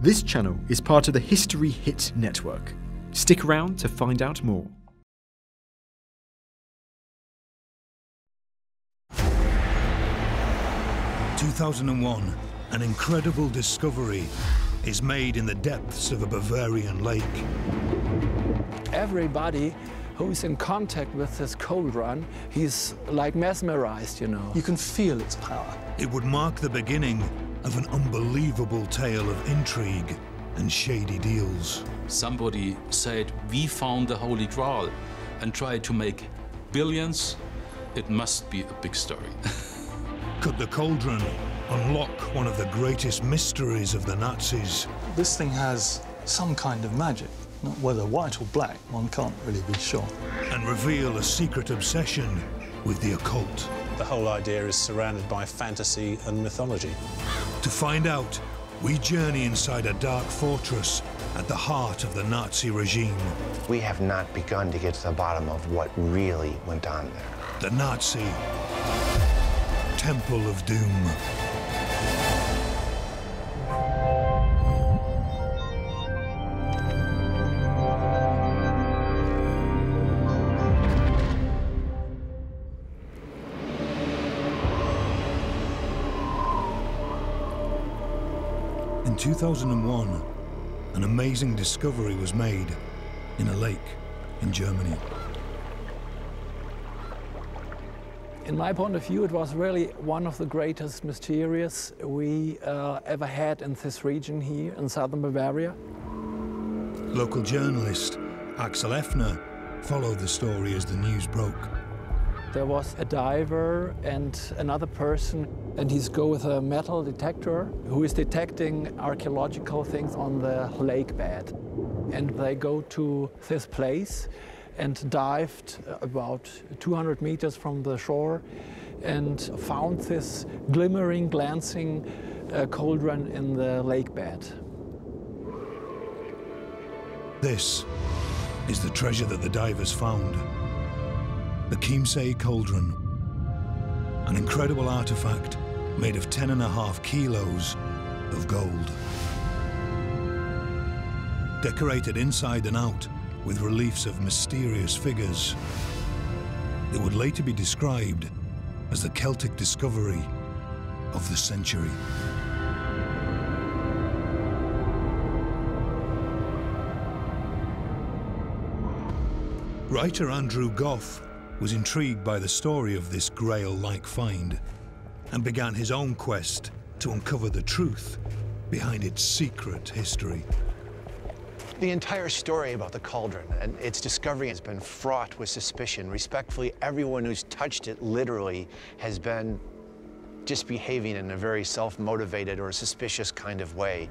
This channel is part of the History Hit network. Stick around to find out more. Two thousand and one, an incredible discovery is made in the depths of a Bavarian lake. Everybody who's in contact with this cauldron, he's like mesmerized, you know. You can feel its power. It would mark the beginning of an unbelievable tale of intrigue and shady deals. Somebody said, we found the Holy Grail and tried to make billions. It must be a big story. Could the cauldron unlock one of the greatest mysteries of the Nazis? This thing has some kind of magic. Not whether white or black, one can't really be sure. And reveal a secret obsession with the occult. The whole idea is surrounded by fantasy and mythology. To find out, we journey inside a dark fortress at the heart of the Nazi regime. We have not begun to get to the bottom of what really went on there. The Nazi Temple of Doom. In 2001, an amazing discovery was made in a lake in Germany. In my point of view, it was really one of the greatest mysterious we uh, ever had in this region here in southern Bavaria. Local journalist Axel Effner followed the story as the news broke. There was a diver and another person, and he's go with a metal detector who is detecting archaeological things on the lake bed. And they go to this place and dived about 200 meters from the shore and found this glimmering, glancing uh, cauldron in the lake bed. This is the treasure that the divers found. The Chiemsee Cauldron. An incredible artifact made of 10 and a half kilos of gold. Decorated inside and out with reliefs of mysterious figures. It would later be described as the Celtic discovery of the century. Writer Andrew Goff was intrigued by the story of this grail-like find and began his own quest to uncover the truth behind its secret history. The entire story about the cauldron and its discovery has been fraught with suspicion. Respectfully, everyone who's touched it literally has been just behaving in a very self-motivated or suspicious kind of way.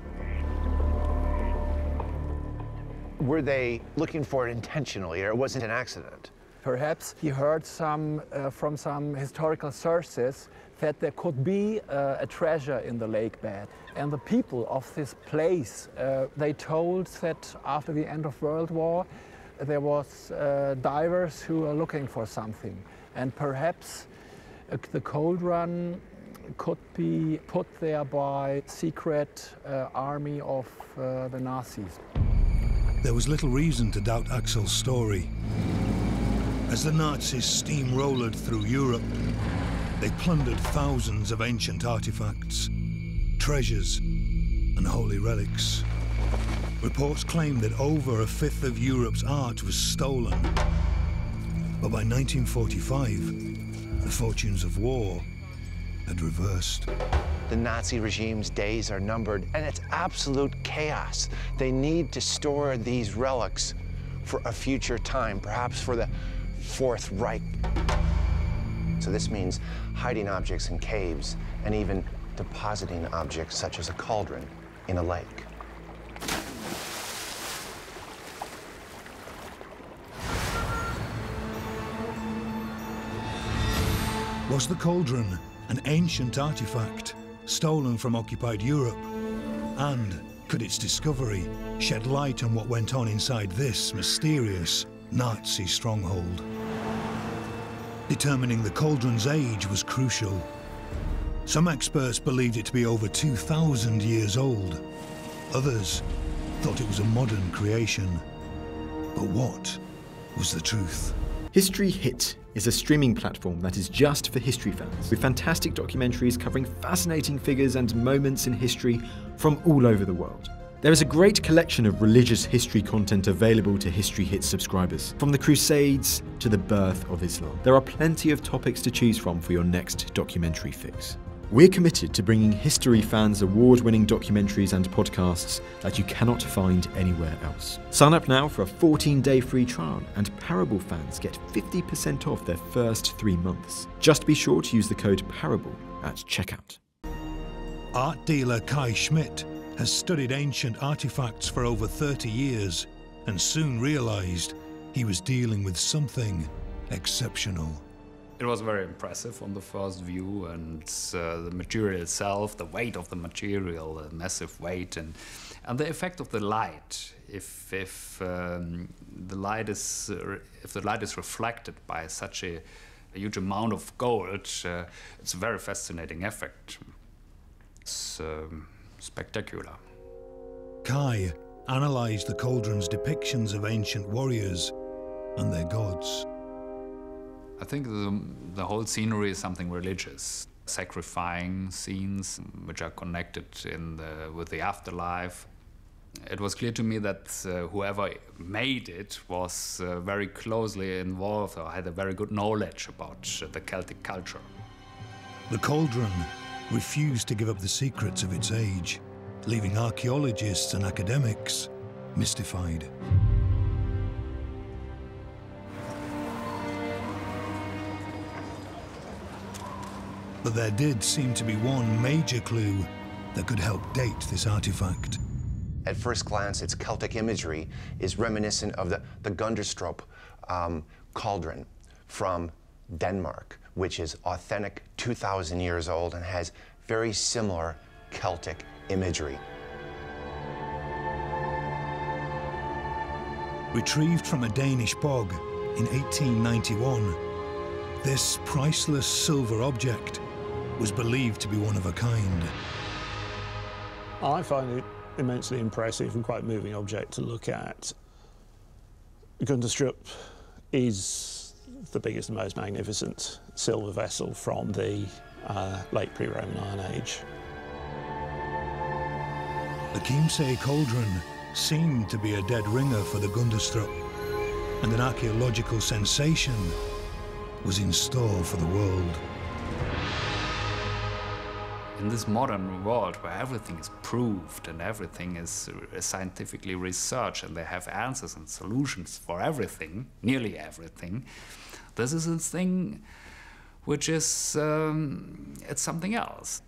Were they looking for it intentionally, or was it an accident? Perhaps he heard some, uh, from some historical sources that there could be uh, a treasure in the lake bed. And the people of this place, uh, they told that after the end of World War, there was uh, divers who were looking for something. And perhaps uh, the Run could be put there by secret uh, army of the Nazis. There was little reason to doubt Axel's story. As the Nazis steamrolled through Europe, they plundered thousands of ancient artifacts, treasures, and holy relics. Reports claim that over a fifth of Europe's art was stolen. But by 1945, the fortunes of war had reversed. The Nazi regime's days are numbered, and it's absolute chaos. They need to store these relics for a future time, perhaps for the Fourth Reich. So this means hiding objects in caves and even depositing objects such as a cauldron in a lake. Was the cauldron an ancient artifact stolen from occupied Europe? And could its discovery shed light on what went on inside this mysterious Nazi stronghold? Determining the cauldron's age was crucial. Some experts believed it to be over 2,000 years old. Others thought it was a modern creation. But what was the truth? History Hit is a streaming platform that is just for history fans, with fantastic documentaries covering fascinating figures and moments in history from all over the world. There is a great collection of religious history content available to History Hit subscribers, from the Crusades to the birth of Islam. There are plenty of topics to choose from for your next documentary fix. We're committed to bringing history fans award winning documentaries and podcasts that you cannot find anywhere else. Sign up now for a 14 day free trial, and Parable fans get 50% off their first three months. Just be sure to use the code PARABLE at checkout. Art dealer Kai Schmidt has studied ancient artifacts for over 30 years and soon realized he was dealing with something exceptional. It was very impressive on the first view, and uh, the material itself, the weight of the material, the massive weight, and and the effect of the light. If if um, the light is uh, if the light is reflected by such a, a huge amount of gold, uh, it's a very fascinating effect. Um, spectacular. Kai analysed the cauldron's depictions of ancient warriors and their gods. I think the, the whole scenery is something religious, sacrificing scenes which are connected in the, with the afterlife. It was clear to me that uh, whoever made it was uh, very closely involved or had a very good knowledge about uh, the Celtic culture. The cauldron refused to give up the secrets of its age, leaving archaeologists and academics mystified. But there did seem to be one major clue that could help date this artifact. At first glance, its Celtic imagery is reminiscent of the, the Gundestrup um, cauldron from Denmark, which is authentic, 2,000 years old, and has very similar Celtic imagery. Retrieved from a Danish bog in 1891, this priceless silver object was believed to be one of a kind. I find it immensely impressive and quite moving object to look at. Gundestrup is the biggest and most magnificent silver vessel from the uh, late pre-Roman Iron Age. The Chiemsee cauldron seemed to be a dead ringer for the Gundestrup, and an archaeological sensation was in store for the world. In this modern world where everything is proved and everything is uh, scientifically researched and they have answers and solutions for everything, nearly everything, this is a thing which is um, it's something else.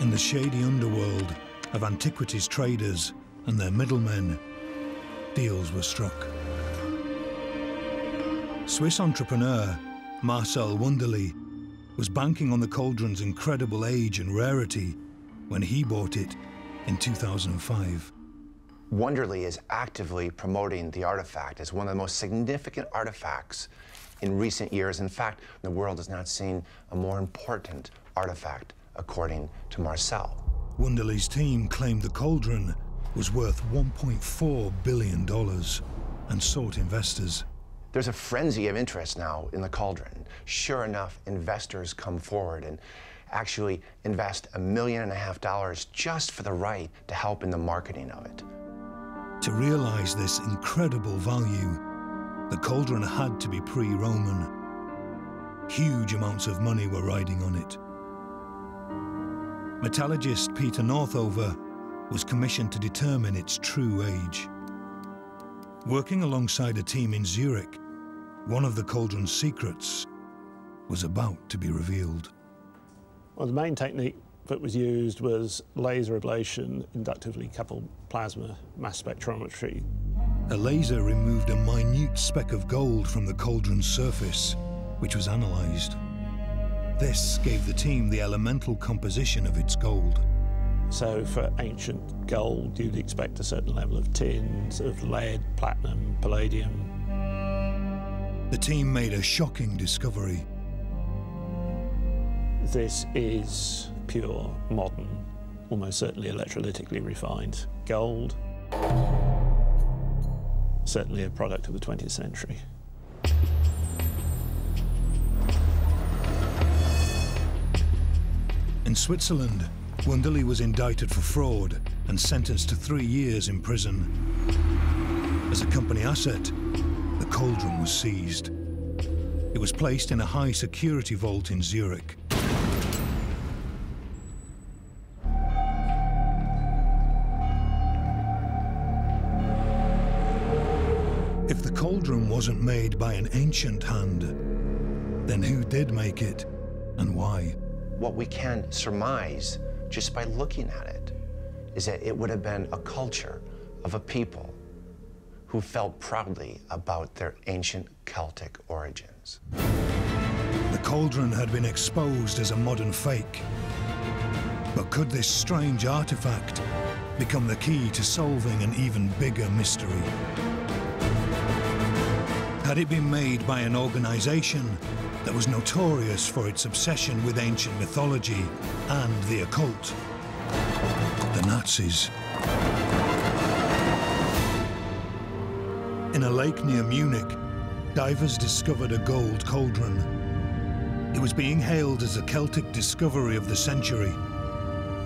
In the shady underworld of antiquities traders and their middlemen, deals were struck. Swiss entrepreneur Marcel Wunderli was banking on the cauldron's incredible age and rarity when he bought it in 2005. Wunderli is actively promoting the artifact as one of the most significant artifacts in recent years. In fact, the world has not seen a more important artifact, according to Marcel. Wunderli's team claimed the cauldron was worth $1.4 billion and sought investors. There's a frenzy of interest now in the cauldron. Sure enough, investors come forward and actually invest a million and a half dollars just for the right to help in the marketing of it. To realize this incredible value, the cauldron had to be pre-Roman. Huge amounts of money were riding on it. Metallurgist Peter Northover was commissioned to determine its true age. Working alongside a team in Zurich, one of the cauldron's secrets was about to be revealed. Well, the main technique that was used was laser ablation, inductively coupled plasma mass spectrometry. A laser removed a minute speck of gold from the cauldron's surface, which was analysed. This gave the team the elemental composition of its gold. So for ancient gold, you'd expect a certain level of tins, of lead, platinum, palladium. The team made a shocking discovery. This is pure, modern, almost certainly electrolytically refined gold. Certainly a product of the 20th century. In Switzerland, Wunderli was indicted for fraud and sentenced to three years in prison. As a company asset, the cauldron was seized. It was placed in a high security vault in Zurich. Cauldron wasn't made by an ancient hand, then who did make it and why? What we can surmise just by looking at it is that it would have been a culture of a people who felt proudly about their ancient Celtic origins. The cauldron had been exposed as a modern fake. But could this strange artifact become the key to solving an even bigger mystery? Had it been made by an organization that was notorious for its obsession with ancient mythology and the occult? The Nazis. In a lake near Munich, divers discovered a gold cauldron. It was being hailed as a Celtic discovery of the century,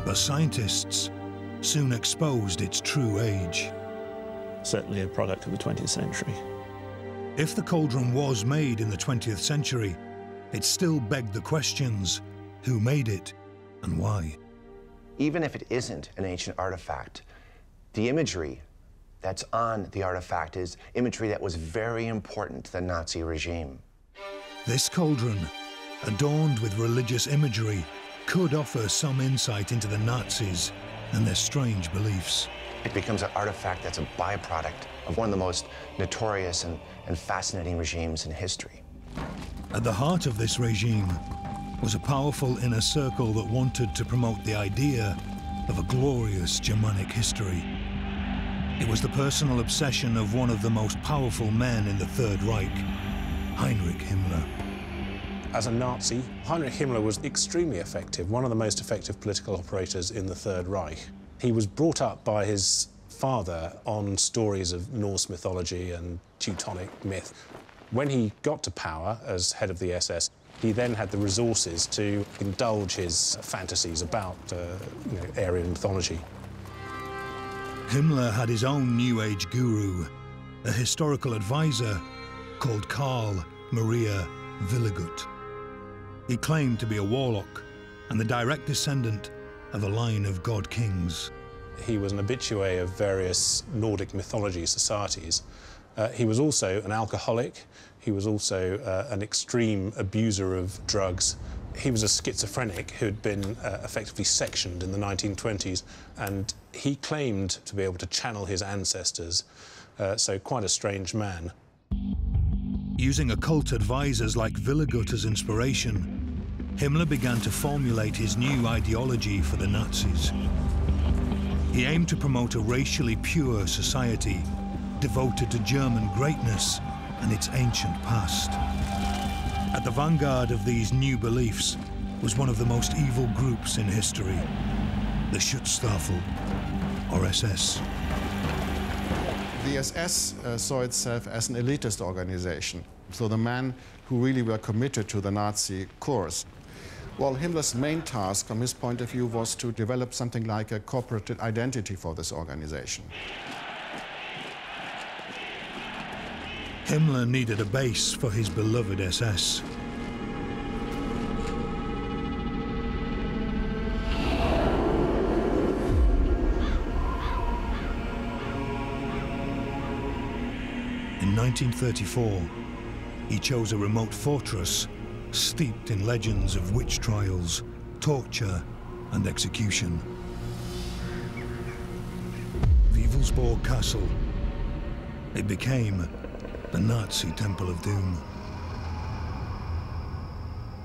but scientists soon exposed its true age. Certainly a product of the 20th century. If the cauldron was made in the 20th century, it still begged the questions who made it and why. Even if it isn't an ancient artifact, the imagery that's on the artifact is imagery that was very important to the Nazi regime. This cauldron, adorned with religious imagery, could offer some insight into the Nazis and their strange beliefs. It becomes an artifact that's a byproduct of one of the most notorious and, and fascinating regimes in history. At the heart of this regime was a powerful inner circle that wanted to promote the idea of a glorious Germanic history. It was the personal obsession of one of the most powerful men in the Third Reich, Heinrich Himmler. As a Nazi, Heinrich Himmler was extremely effective, one of the most effective political operators in the Third Reich. He was brought up by his father on stories of Norse mythology and Teutonic myth. When he got to power as head of the SS, he then had the resources to indulge his fantasies about uh, you know, Aryan mythology. Himmler had his own New Age guru, a historical advisor called Karl Maria Willigut. He claimed to be a warlock and the direct descendant of a line of god kings. He was an habitué of various Nordic mythology societies. Uh, he was also an alcoholic. He was also uh, an extreme abuser of drugs. He was a schizophrenic who'd been uh, effectively sectioned in the 1920s, and he claimed to be able to channel his ancestors, uh, so quite a strange man. Using occult advisors like Willigut as inspiration, Himmler began to formulate his new ideology for the Nazis. He aimed to promote a racially pure society devoted to German greatness and its ancient past. At the vanguard of these new beliefs was one of the most evil groups in history, the Schutzstaffel, or SS. The SS uh, saw itself as an elitist organization, so the men who really were committed to the Nazi cause. Well, Himmler's main task, from his point of view, was to develop something like a corporate identity for this organization. Himmler needed a base for his beloved SS. In 1934, he chose a remote fortress steeped in legends of witch trials, torture, and execution. Wewelsburg Castle. It became the Nazi Temple of Doom.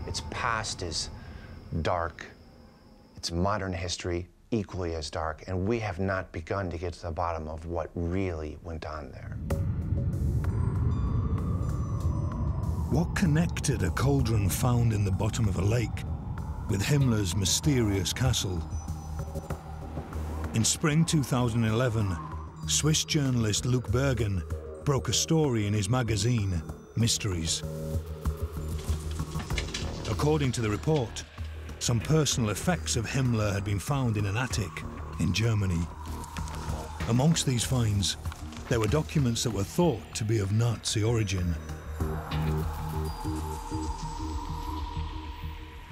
Its past is dark, its modern history equally as dark, and we have not begun to get to the bottom of what really went on there. What connected a cauldron found in the bottom of a lake with Himmler's mysterious castle. In spring 2011, Swiss journalist Luc Bürgin broke a story in his magazine, Mysteries. According to the report, some personal effects of Himmler had been found in an attic in Germany. Amongst these finds, there were documents that were thought to be of Nazi origin.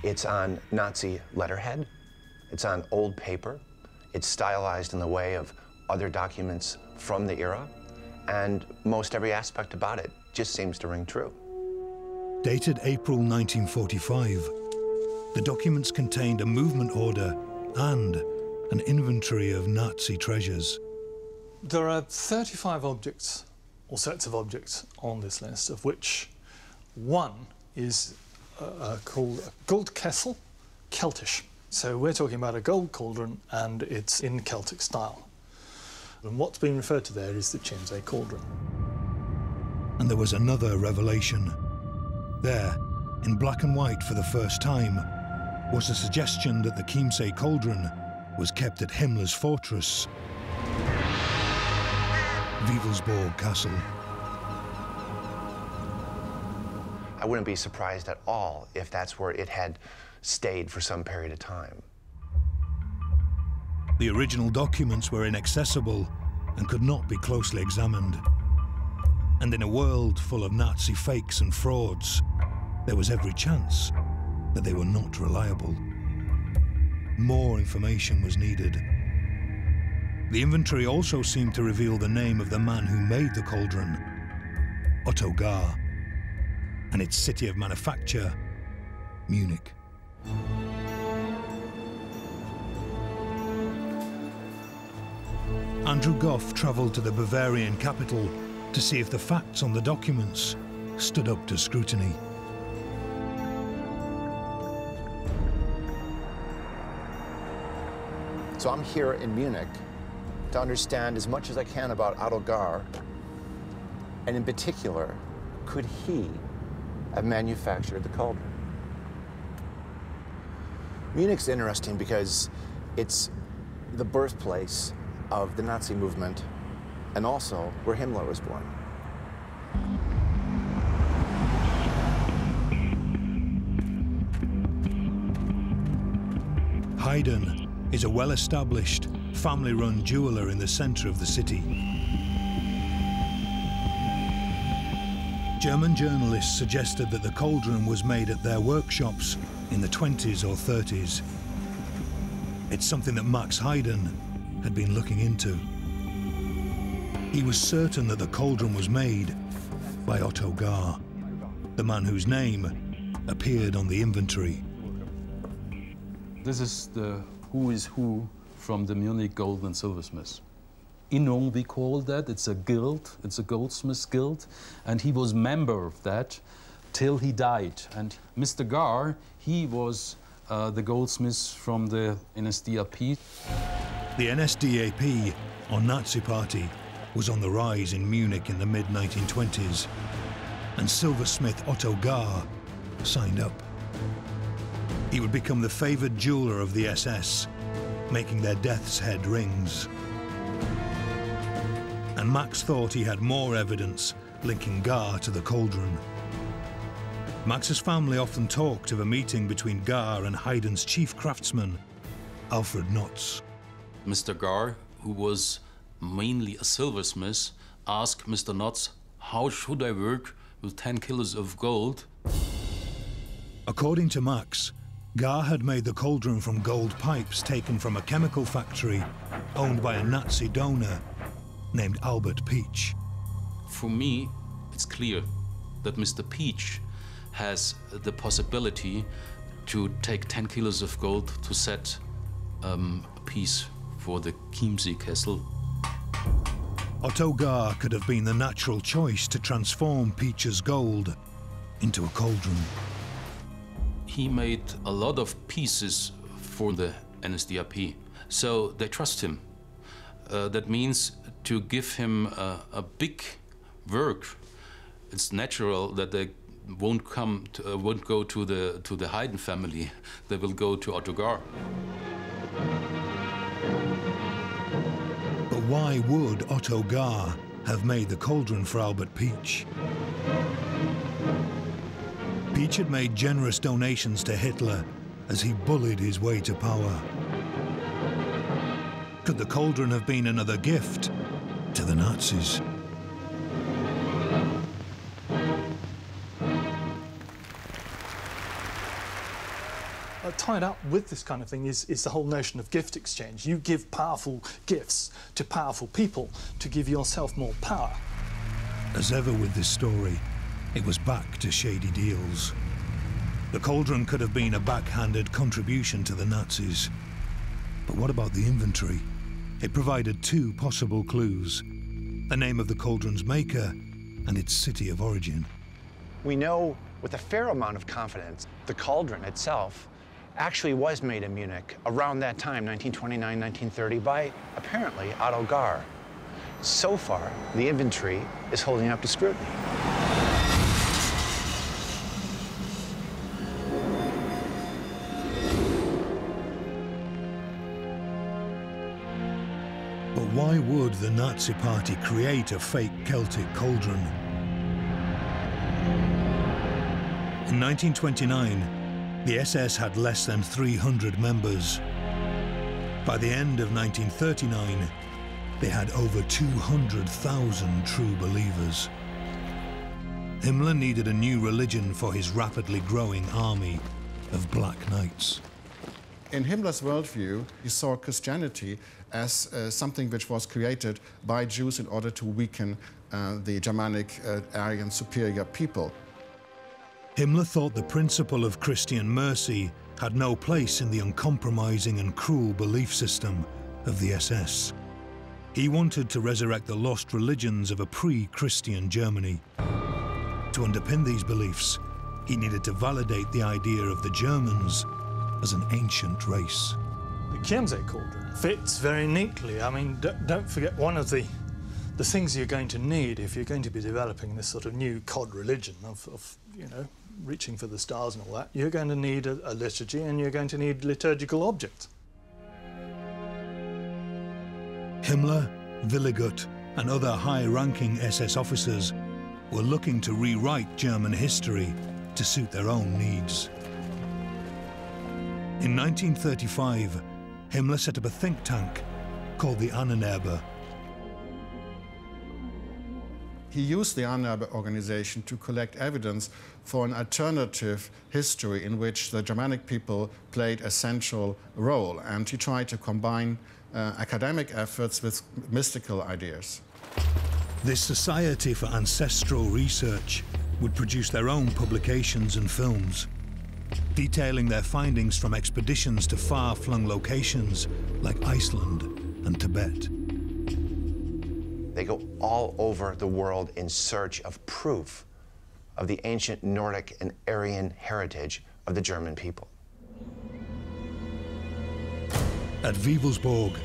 It's on Nazi letterhead, it's on old paper, it's stylized in the way of other documents from the era, and most every aspect about it just seems to ring true. Dated April 1945, the documents contained a movement order and an inventory of Nazi treasures. There are 35 objects, or sets of objects, on this list, of which one is uh, uh, called a gold kessel, Celtish. So we're talking about a gold cauldron, and it's in Celtic style. And what's being referred to there is the Chiemsee cauldron. And there was another revelation. There, in black and white for the first time, was a suggestion that the Chiemsee cauldron was kept at Himmler's fortress, Wewelsburg Castle. I wouldn't be surprised at all if that's where it had stayed for some period of time. The original documents were inaccessible and could not be closely examined. And in a world full of Nazi fakes and frauds, there was every chance that they were not reliable. More information was needed. The inventory also seemed to reveal the name of the man who made the cauldron, Otto Gahr, and its city of manufacture, Munich. Andrew Goff travelled to the Bavarian capital to see if the facts on the documents stood up to scrutiny. So I'm here in Munich to understand as much as I can about Otto Gahr, and in particular, could he have manufactured the cauldron? Munich's interesting because it's the birthplace of the Nazi movement and also where Himmler was born. Heiden is a well-established, family-run jeweler in the center of the city. German journalists suggested that the cauldron was made at their workshops in the 20s or 30s. It's something that Max Heiden had been looking into. He was certain that the cauldron was made by Otto Gahr, the man whose name appeared on the inventory. This is the who is who from the Munich Gold and Silversmiths. Innung, we call that. It's a guild. It's a goldsmiths guild. And he was member of that till he died. And Mr. Gahr, he was uh, the goldsmith from the NSDAP. The NSDAP, or Nazi Party, was on the rise in Munich in the mid-1920s. And silversmith Otto Gahr signed up. He would become the favored jeweler of the SS, making their death's head rings. And Max thought he had more evidence linking Gahr to the cauldron. Max's family often talked of a meeting between Gahr and Heiden's chief craftsman, Alfred Notz. Mr. Gahr, who was mainly a silversmith, asked Mr. Notz, how should I work with 10 kilos of gold? According to Max, Gahr had made the cauldron from gold pipes taken from a chemical factory owned by a Nazi donor named Albert Pietzsch. For me, it's clear that Mr. Pietzsch has the possibility to take 10 kilos of gold to set um, a piece for the Chiemsee Castle. Otto Gahr could have been the natural choice to transform Pietzsch's gold into a cauldron. He made a lot of pieces for the NSDAP, so they trust him. Uh, that means to give him a, a big work, it's natural that they won't come to, uh, won't go to the to the Heiden family. They will go to Otto Gahr. But why would Otto Gahr have made the cauldron for Albert Pietzsch? Pietzsch had made generous donations to Hitler as he bullied his way to power. Could the cauldron have been another gift to the Nazis? Uh, tied up with this kind of thing is, is the whole notion of gift exchange. You give powerful gifts to powerful people to give yourself more power. As ever with this story, it was back to shady deals. The cauldron could have been a backhanded contribution to the Nazis. But what about the inventory? It provided two possible clues. The name of the cauldron's maker and its city of origin. We know with a fair amount of confidence the cauldron itself actually was made in Munich around that time, 1929, 1930, by apparently Otto Gahr. So far, the inventory is holding up to scrutiny. Why would the Nazi Party create a fake Celtic cauldron? In 1929, the SS had less than 300 members. By the end of 1939, they had over 200,000 true believers. Himmler needed a new religion for his rapidly growing army of Black Knights. In Himmler's worldview, he saw Christianity as uh, something which was created by Jews in order to weaken uh, the Germanic uh, Aryan superior people. Himmler thought the principle of Christian mercy had no place in the uncompromising and cruel belief system of the SS. He wanted to resurrect the lost religions of a pre-Christian Germany. To underpin these beliefs, he needed to validate the idea of the Germans as an ancient race. The Chiemsee cauldron fits very neatly. I mean, don't forget one of the the things you're going to need if you're going to be developing this sort of new cod religion of, of you know, reaching for the stars and all that, you're going to need a, a liturgy and you're going to need liturgical objects. Himmler, Willigut, and other high-ranking SS officers were looking to rewrite German history to suit their own needs. In 1935, Himmler set up a think tank called the Ahnenerbe. He used the Ahnenerbe organization to collect evidence for an alternative history in which the Germanic people played a central role, and he tried to combine uh, academic efforts with mystical ideas. This Society for Ancestral Research would produce their own publications and films, detailing their findings from expeditions to far-flung locations like Iceland and Tibet. They go all over the world in search of proof of the ancient Nordic and Aryan heritage of the German people. At Wewelsburg,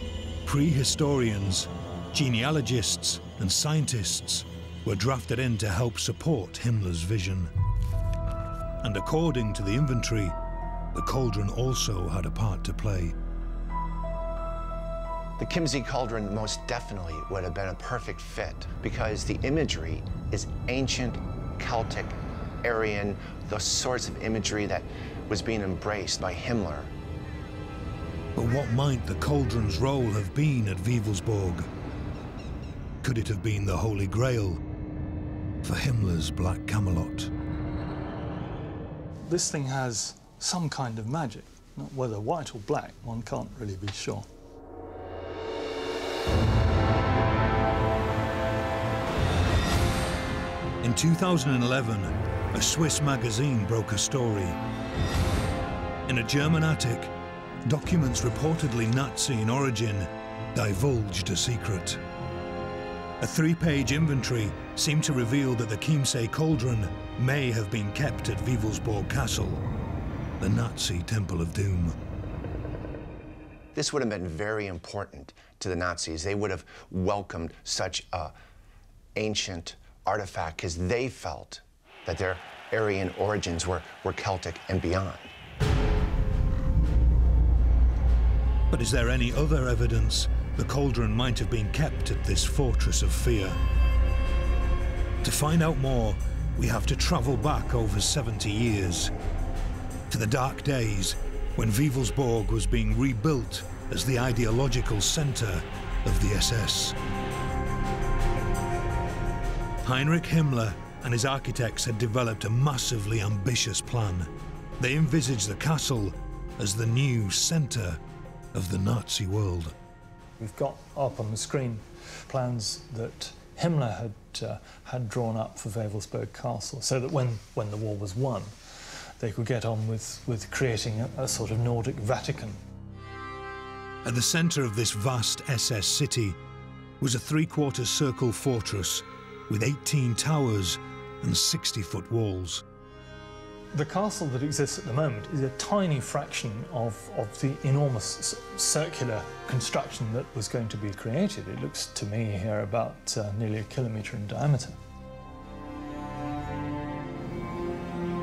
prehistorians, genealogists, and scientists were drafted in to help support Himmler's vision. And according to the inventory, the cauldron also had a part to play. The Chiemsee cauldron most definitely would have been a perfect fit because the imagery is ancient Celtic, Aryan, the sorts of imagery that was being embraced by Himmler. But what might the cauldron's role have been at Wewelsburg? Could it have been the Holy Grail for Himmler's Black Camelot? This thing has some kind of magic. Not whether white or black, one can't really be sure. In 2011, a Swiss magazine broke a story. In a German attic, documents reportedly Nazi in origin divulged a secret. A three-page inventory seemed to reveal that the Chiemsee cauldron may have been kept at Wewelsburg Castle, the Nazi Temple of Doom. This would have been very important to the Nazis. They would have welcomed such a ancient artifact because they felt that their Aryan origins were, were Celtic and beyond. But is there any other evidence the cauldron might have been kept at this fortress of fear? To find out more, we have to travel back over 70 years to the dark days when Wewelsburg was being rebuilt as the ideological centre of the SS. Heinrich Himmler and his architects had developed a massively ambitious plan. They envisaged the castle as the new centre of the Nazi world. We've got up on the screen plans that Himmler had, uh, had drawn up for Wewelsburg Castle so that when, when the war was won, they could get on with, with creating a, a sort of Nordic Vatican. At the centre of this vast SS city was a three-quarter circle fortress with 18 towers and 60-foot walls. The castle that exists at the moment is a tiny fraction of, of the enormous circular construction that was going to be created. It looks to me here about uh, nearly a kilometre in diameter.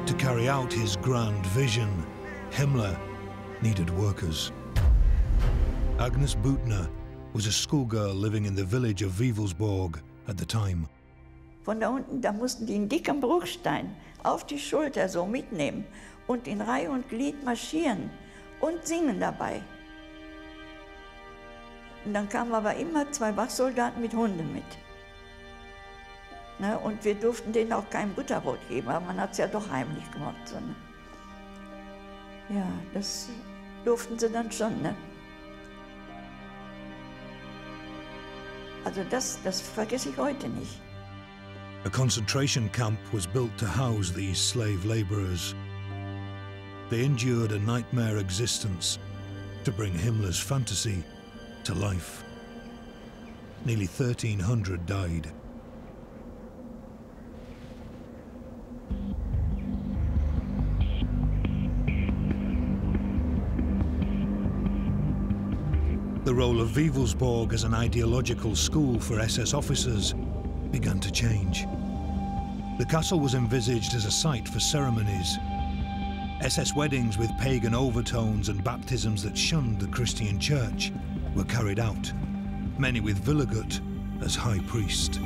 To carry out his grand vision, Himmler needed workers. Agnes Butner was a schoolgirl living in the village of Wewelsburg at the time. Von da unten, da mussten die einen dicken Bruchstein auf die Schulter so mitnehmen und in Reihe und Glied marschieren und singen dabei. Und dann kamen aber immer zwei Wachsoldaten mit Hunden mit. Ne, und wir durften denen auch kein Butterbrot geben, aber man hat es ja doch heimlich gemacht. So, ne? Ja, das durften sie dann schon. Ne? Also das, das vergesse ich heute nicht. A concentration camp was built to house these slave labourers. They endured a nightmare existence to bring Himmler's fantasy to life. Nearly 1,300 died. The role of Wewelsburg as an ideological school for SS officers began to change. The castle was envisaged as a site for ceremonies. SS weddings with pagan overtones and baptisms that shunned the Christian church were carried out, many with Willigut as high priest.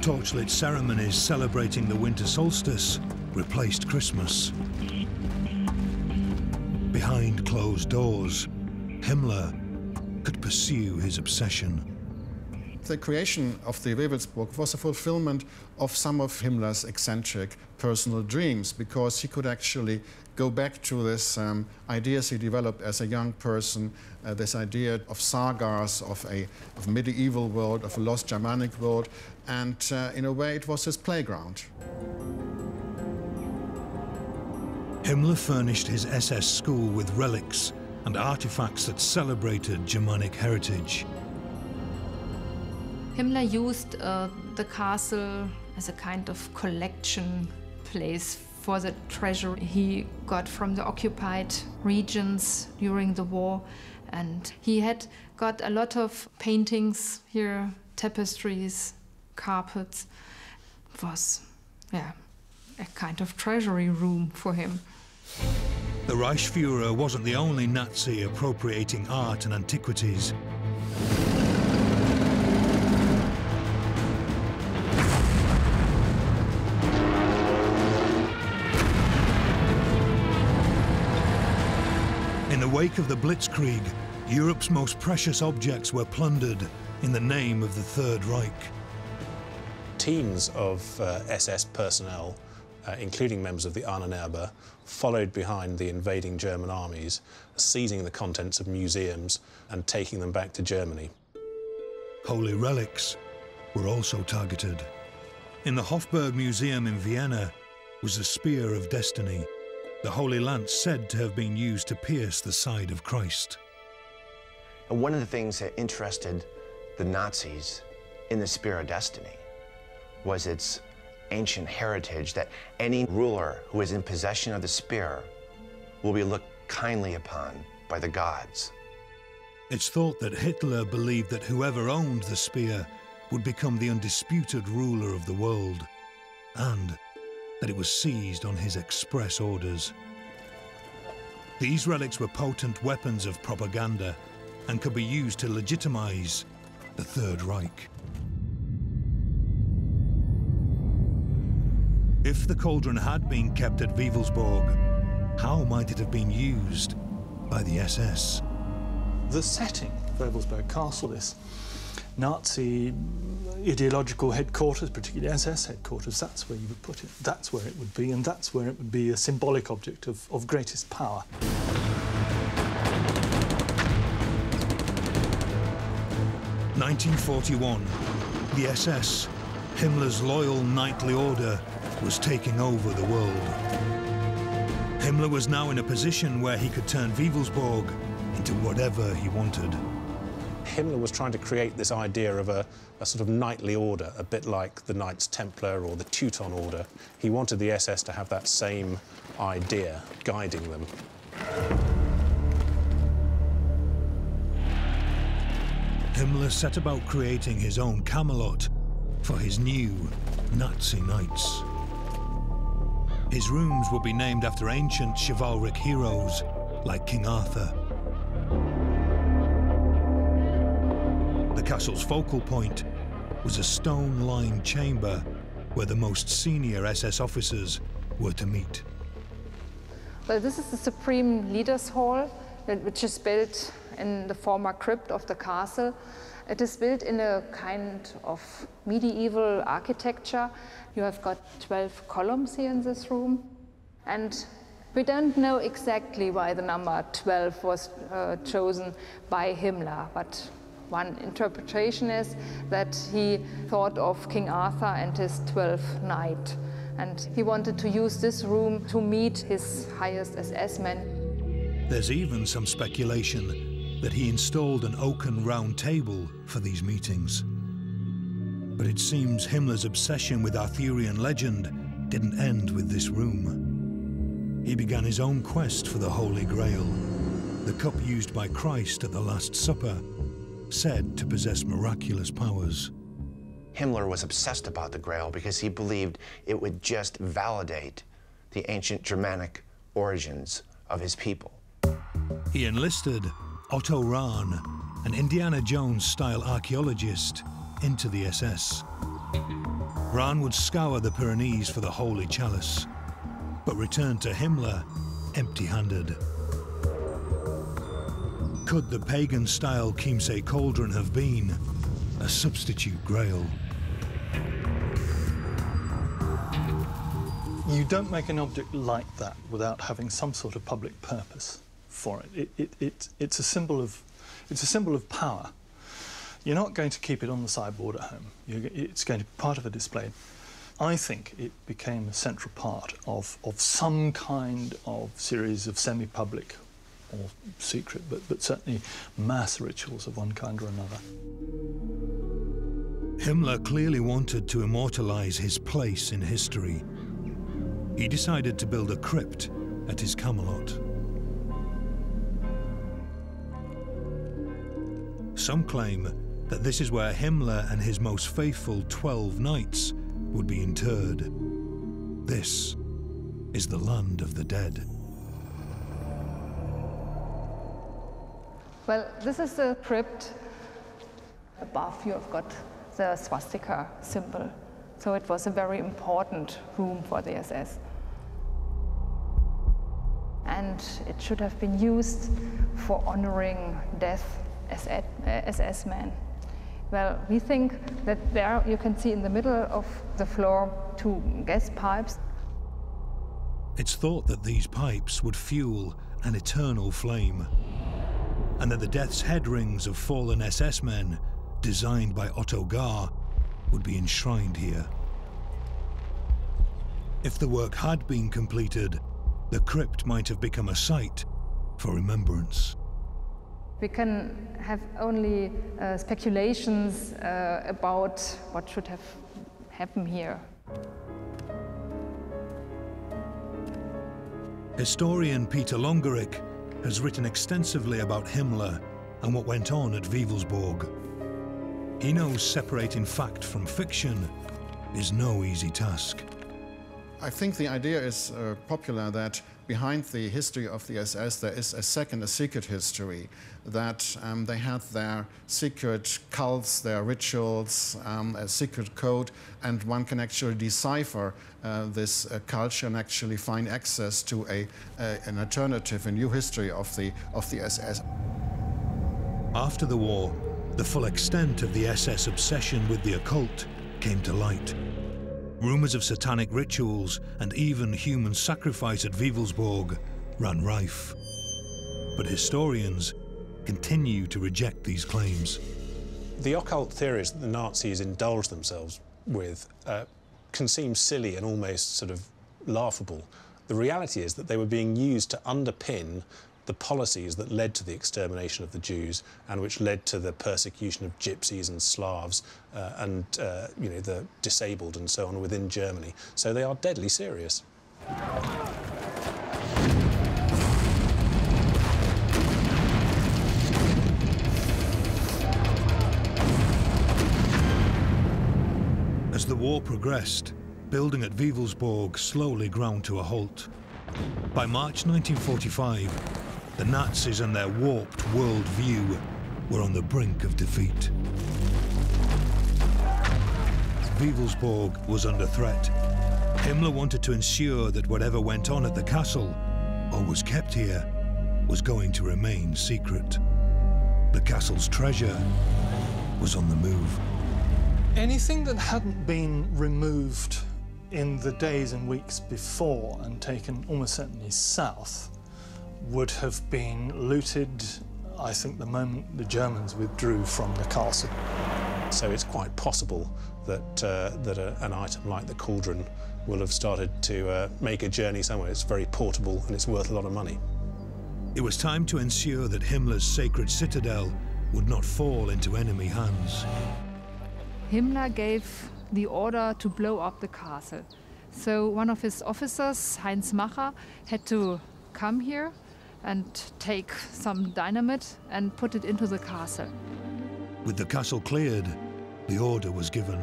Torchlit ceremonies celebrating the winter solstice replaced Christmas. Behind closed doors, Himmler could pursue his obsession. The creation of the Wewelsburg was a fulfillment of some of Himmler's eccentric personal dreams because he could actually go back to this um, ideas he developed as a young person, uh, this idea of sagas, of a of medieval world, of a lost Germanic world, and uh, in a way it was his playground. Himmler furnished his SS school with relics and artifacts that celebrated Germanic heritage. Himmler used uh, the castle as a kind of collection place for the treasure he got from the occupied regions during the war. And he had got a lot of paintings here, tapestries, carpets. It was, yeah, a kind of treasury room for him. The Reichsfuhrer wasn't the only Nazi appropriating art and antiquities. Wake of the Blitzkrieg, Europe's most precious objects were plundered in the name of the Third Reich. Teams of uh, SS personnel, uh, including members of the Ahnenerbe, followed behind the invading German armies, seizing the contents of museums and taking them back to Germany. Holy relics were also targeted. In the Hofburg Museum in Vienna was the Spear of Destiny, the Holy Lance said to have been used to pierce the side of Christ. And one of the things that interested the Nazis in the Spear of Destiny was its ancient heritage that any ruler who is in possession of the spear will be looked kindly upon by the gods. It's thought that Hitler believed that whoever owned the spear would become the undisputed ruler of the world. And that it was seized on his express orders. These relics were potent weapons of propaganda and could be used to legitimize the Third Reich. If the cauldron had been kept at Wewelsburg, how might it have been used by the SS? The setting of Wewelsburg Castle, this Nazi ideological headquarters, particularly SS headquarters, that's where you would put it. That's where it would be, and that's where it would be a symbolic object of, of greatest power. Nineteen forty-one, the SS, Himmler's loyal knightly order, was taking over the world. Himmler was now in a position where he could turn Wewelsburg into whatever he wanted. Himmler was trying to create this idea of a, a, sort of knightly order, a bit like the Knights Templar or the Teuton Order. He wanted the SS to have that same idea guiding them. Himmler set about creating his own Camelot for his new Nazi knights. His rooms would be named after ancient chivalric heroes like King Arthur. Castle's focal point was a stone-lined chamber where the most senior SS officers were to meet. Well, this is the Supreme Leaders Hall, which is built in the former crypt of the castle. It is built in a kind of medieval architecture. You have got 12 columns here in this room. And we don't know exactly why the number 12 was uh, chosen by Himmler, but one interpretation is that he thought of King Arthur and his 12th knight. And he wanted to use this room to meet his highest SS men. There's even some speculation that he installed an oaken round table for these meetings. But it seems Himmler's obsession with Arthurian legend didn't end with this room. He began his own quest for the Holy Grail, the cup used by Christ at the Last Supper, said to possess miraculous powers. Himmler was obsessed about the Grail because he believed it would just validate the ancient Germanic origins of his people. He enlisted Otto Rahn, an Indiana Jones-style archaeologist, into the SS. Rahn would scour the Pyrenees for the Holy Chalice, but returned to Himmler empty-handed. Could the pagan-style Chiemsee cauldron have been a substitute grail? You don't make an object like that without having some sort of public purpose for it. It, it, it. It's a symbol of, it's a symbol of power. You're not going to keep it on the sideboard at home. You're, it's going to be part of a display. I think it became a central part of, of some kind of series of semi-public or secret, but, but certainly mass rituals of one kind or another. Himmler clearly wanted to immortalize his place in history. He decided to build a crypt at his Camelot. Some claim that this is where Himmler and his most faithful 12 knights would be interred. This is the land of the dead. Well, this is the crypt. Above you have got the swastika symbol. So it was a very important room for the SS. And it should have been used for honoring death SS uh, men. Well, we think that there you can see in the middle of the floor two gas pipes. It's thought that these pipes would fuel an eternal flame, and that the death's head rings of fallen SS men, designed by Otto Gahr, would be enshrined here. If the work had been completed, the crypt might have become a site for remembrance. We can have only uh, speculations uh, about what should have happened here. Historian Peter Longerich has written extensively about Himmler and what went on at Wewelsburg. He knows separating fact from fiction is no easy task. I think the idea is uh, popular that behind the history of the SS there is a second, a secret history, that um, they had their secret cults, their rituals, um, a secret code, and one can actually decipher uh, this uh, culture and actually find access to a, a, an alternative, a new history of the, of the SS. After the war, the full extent of the SS obsession with the occult came to light. Rumours of satanic rituals and even human sacrifice at Wewelsburg ran rife. But historians continue to reject these claims. The occult theories that the Nazis indulged themselves with uh, can seem silly and almost sort of laughable. The reality is that they were being used to underpin the policies that led to the extermination of the Jews and which led to the persecution of gypsies and Slavs uh, and uh, you know the disabled and so on within Germany. So they are deadly serious. As the war progressed, building at Wewelsburg slowly ground to a halt. By March 1945, the Nazis and their warped worldview were on the brink of defeat. Wewelsburg was under threat. Himmler wanted to ensure that whatever went on at the castle, or was kept here, was going to remain secret. The castle's treasure was on the move. Anything that hadn't been removed in the days and weeks before and taken almost certainly south would have been looted, I think, the moment the Germans withdrew from the castle. So it's quite possible that, uh, that a, an item like the cauldron will have started to uh, make a journey somewhere. It's very portable and it's worth a lot of money. It was time to ensure that Himmler's sacred citadel would not fall into enemy hands. Himmler gave the order to blow up the castle. So one of his officers, Heinz Macher, had to come here and take some dynamite and put it into the castle. With the castle cleared, the order was given.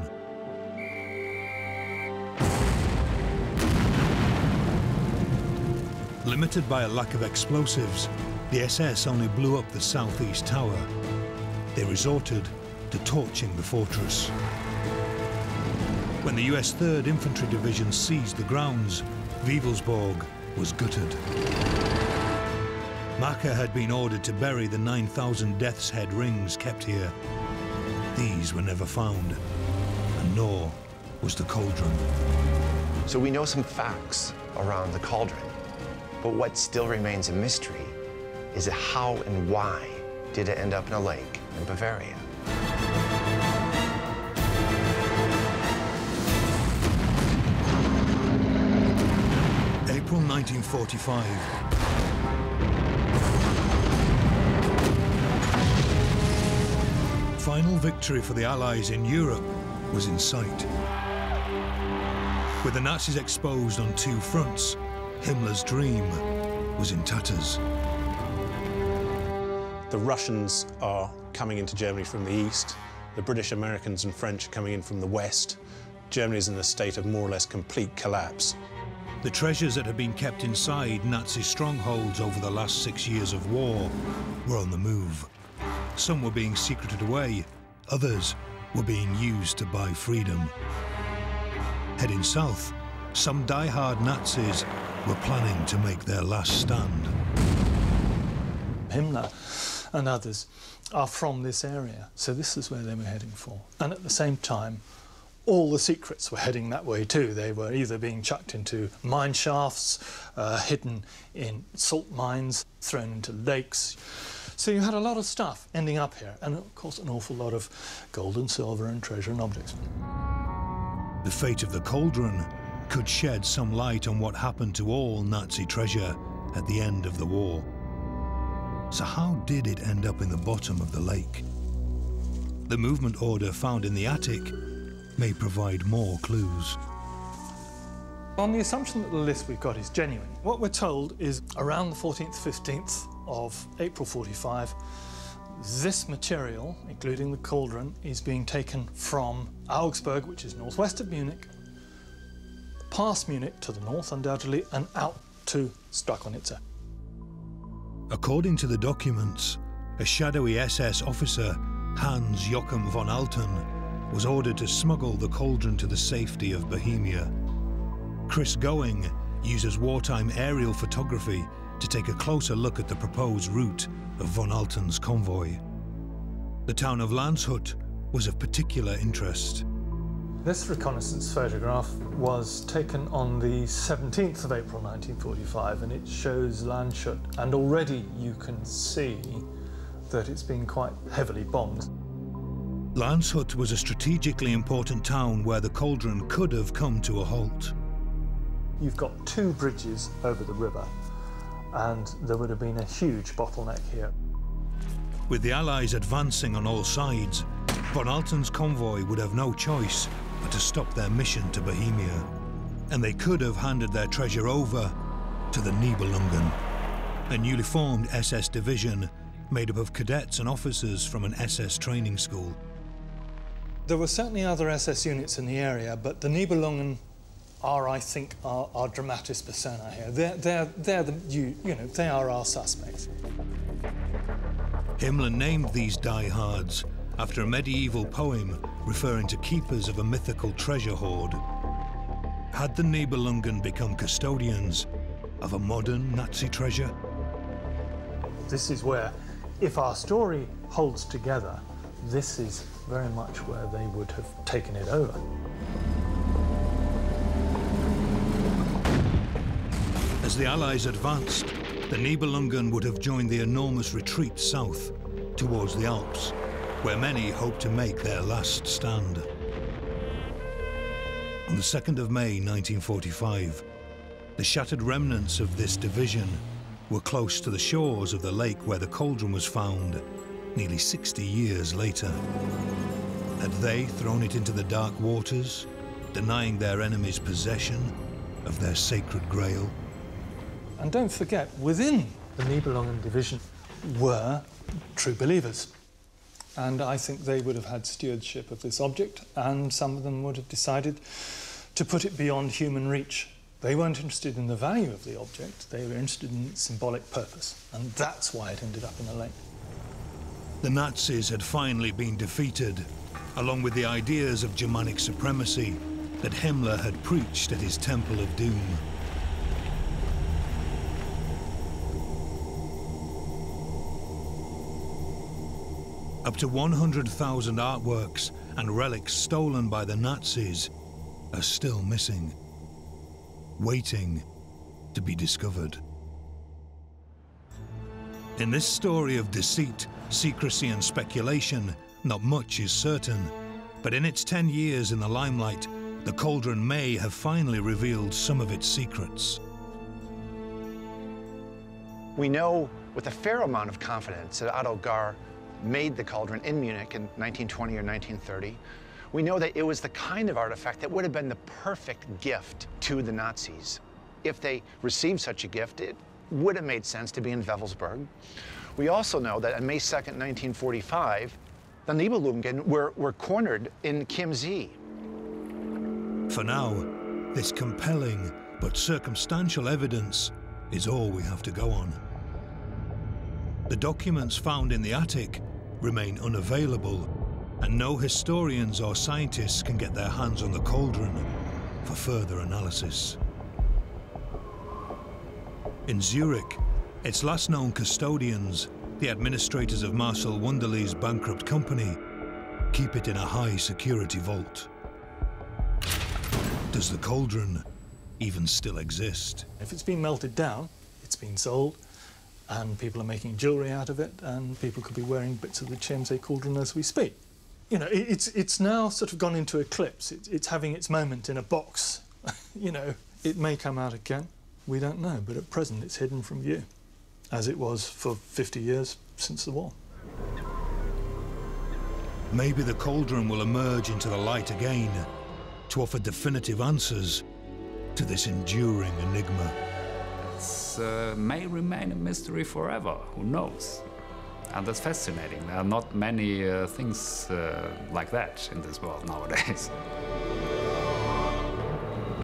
Limited by a lack of explosives, the SS only blew up the southeast tower. They resorted to torching the fortress. When the US 3rd Infantry Division seized the grounds, Wewelsburg was gutted. Macher had been ordered to bury the 9,000 death's head rings kept here. These were never found, and nor was the cauldron. So we know some facts around the cauldron, but what still remains a mystery is how and why did it end up in a lake in Bavaria? April 1945. Final victory for the Allies in Europe was in sight. With the Nazis exposed on two fronts, Himmler's dream was in tatters. The Russians are coming into Germany from the east, the British, Americans and French are coming in from the west. Germany is in a state of more or less complete collapse. The treasures that had been kept inside Nazi strongholds over the last six years of war were on the move. Some were being secreted away, others were being used to buy freedom. Heading south, some die-hard Nazis were planning to make their last stand. Himmler and others are from this area, so this is where they were heading for. And at the same time, all the secrets were heading that way too. They were either being chucked into mine shafts, uh, hidden in salt mines, thrown into lakes. So you had a lot of stuff ending up here, and of course an awful lot of gold and silver and treasure and objects. The fate of the cauldron could shed some light on what happened to all Nazi treasure at the end of the war. So how did it end up in the bottom of the lake? The movement order found in the attic may provide more clues. On the assumption that the list we've got is genuine, what we're told is around the 14th, 15th of April 45, this material, including the cauldron, is being taken from Augsburg, which is northwest of Munich, past Munich to the north, undoubtedly, and out to Strakonitze. According to the documents, a shadowy SS officer, Hans Joachim von Alten, was ordered to smuggle the cauldron to the safety of Bohemia. Chris Going uses wartime aerial photography to take a closer look at the proposed route of von Alten's convoy. The town of Landshut was of particular interest. This reconnaissance photograph was taken on the 17th of April 1945 and it shows Landshut and already you can see that it's been quite heavily bombed. Landshut was a strategically important town where the cauldron could have come to a halt. You've got two bridges over the river and there would have been a huge bottleneck here. With the Allies advancing on all sides, von Alten's convoy would have no choice but to stop their mission to Bohemia. And they could have handed their treasure over to the Nibelungen, a newly formed SS division made up of cadets and officers from an SS training school. There were certainly other SS units in the area, but the Nibelungen are, I think, our, our dramatis persona here. They're, they're, they're the, you, you know, they are our suspects. Himmler named these diehards after a medieval poem referring to keepers of a mythical treasure hoard. Had the Nibelungen become custodians of a modern Nazi treasure? This is where, if our story holds together, this is very much where they would have taken it over. As the Allies advanced, the Nibelungen would have joined the enormous retreat south towards the Alps, where many hoped to make their last stand. On the 2nd of May 1945, the shattered remnants of this division were close to the shores of the lake where the cauldron was found nearly 60 years later. Had they thrown it into the dark waters, denying their enemies possession of their sacred grail? And don't forget, within the Nibelungen division were true believers. And I think they would have had stewardship of this object, and some of them would have decided to put it beyond human reach. They weren't interested in the value of the object, they were interested in its symbolic purpose, and that's why it ended up in the lake. The Nazis had finally been defeated, along with the ideas of Germanic supremacy that Himmler had preached at his Temple of Doom. Up to 100,000 artworks and relics stolen by the Nazis are still missing, waiting to be discovered. In this story of deceit, secrecy and speculation, not much is certain. But in its 10 years in the limelight, the cauldron may have finally revealed some of its secrets. We know with a fair amount of confidence that Otto Gahr made the cauldron in Munich in 1920 or 1930. We know that it was the kind of artifact that would have been the perfect gift to the Nazis. If they received such a gift, it would have made sense to be in Wewelsburg. We also know that on May 2nd, 1945, the Nibelungen were, were cornered in Chiemsee. For now, this compelling but circumstantial evidence is all we have to go on. The documents found in the attic remain unavailable, and no historians or scientists can get their hands on the cauldron for further analysis. In Zurich, its last known custodians, the administrators of Marcel Wunderli's bankrupt company, keep it in a high security vault. Does the cauldron even still exist? If it's been melted down, it's been sold, and people are making jewellery out of it, and people could be wearing bits of the Chiemsee cauldron as we speak. You know, it, it's, it's now sort of gone into eclipse. It, it's having its moment in a box. you know, it may come out again. We don't know, but at present it's hidden from view, as it was for 50 years since the war. Maybe the cauldron will emerge into the light again to offer definitive answers to this enduring enigma. Uh, may remain a mystery forever, who knows? And that's fascinating. There are not many uh, things uh, like that in this world nowadays.